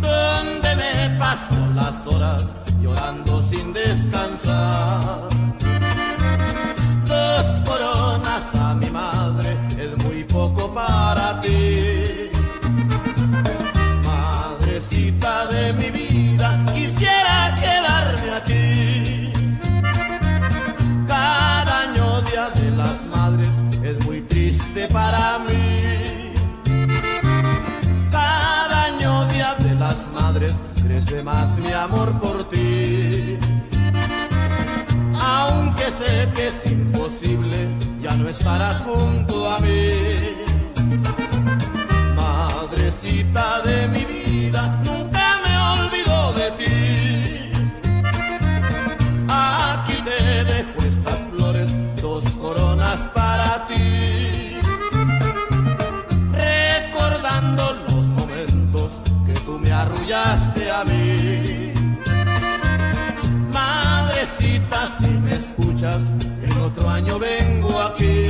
donde me paso las horas llorando sin descansar. Dos coronas a mi madre es muy poco para ti, madrecita de mi vida. crece más mi amor por ti. Aunque sé que es imposible, ya no estarás junto a mí. Madrecita de mi vida, nunca me olvido de ti. Aquí te dejo estas flores, dos coronas para escuchas, en otro año vengo aquí.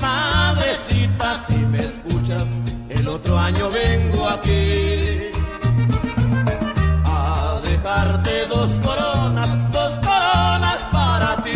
Madrecita, si me escuchas, el otro año vengo aquí a dejarte dos coronas, dos coronas para ti.